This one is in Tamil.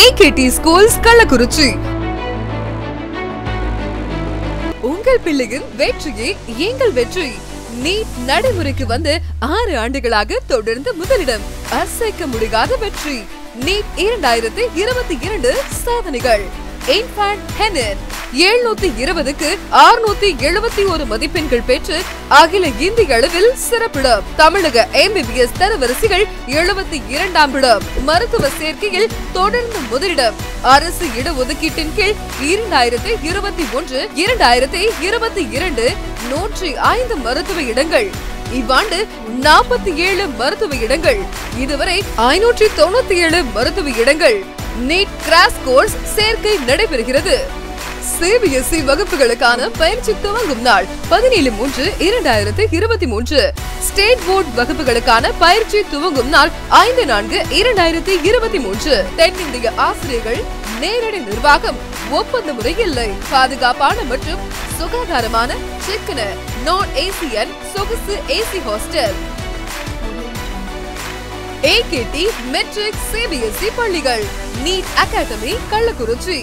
ஏகேடி ஸ்கூல்ஸ் கள்ளக்குறிச்சி உங்கள் பிள்ளையின் வெற்றியே எங்கள் வெற்றி. நீட் நடைமுறைக்கு வந்து ஆறு ஆண்டுகளாக தொடர்ந்து முதலிடம் அசைக்க முடியாத வெற்றி. நீட் இரண்டாயிரத்தி இருபத்தி இரண்டு சாதனைகள். இன்ஃபேண்ட் ஹெனன் எழுநூத்தி இருபதுக்கு அறுநூத்தி எழுபத்தி ஒரு மதிப்பெண்கள் பெற்று அகில இந்திய அளவில் சிறப்பிடம். தமிழக எம்பிபிஎஸ் தரவரிசைகள் எழுபத்தி இரண்டாம் இடம். மருத்துவ சேர்க்கையில் தொடர்ந்து முதலிடம். அரசு இடஒதுக்கீட்டின் கீழ் இரண்டாயிரத்தி இருபத்தி ஒன்று இரண்டாயிரத்தி இருபத்தி இரண்டு நூற்றி ஐந்து மருத்துவ இடங்கள். இவ்வாண்டு நாற்பத்தி ஏழு மருத்துவ இடங்கள். இதுவரை ஐநூற்றி தொண்ணூத்தி ஏழு மருத்துவ இடங்கள். நீட் கிராஸ் கோர்ஸ் சேர்க்கை நடைபெறுகிறது. சிபிஎஸ்இ வகுப்புகளுக்கான பயிற்சி துவங்கும் நாள் பதினேழு மூன்று இரண்டாயிரத்தி இருபத்தி மூன்று. ஸ்டேட் போர்டு வகுப்புகளுக்கான பயிற்சி துவங்கும் நாள் ஐந்து நான்கு இரண்டாயிரத்தி இருபத்தி மூன்று. தென்னிந்திய ஆசிரியர்கள் நேரடி நிர்வாகம் ஒப்பந்த முறை இல்லை பாதுகாப்பான மற்றும் சுகாதாரமான சிக்கன நான் ஏசியன் சொகுசு AC hostel AKT matric CBSE பள்ளிகள் நீட் அகாடமி கள்ளக்குறிச்சி.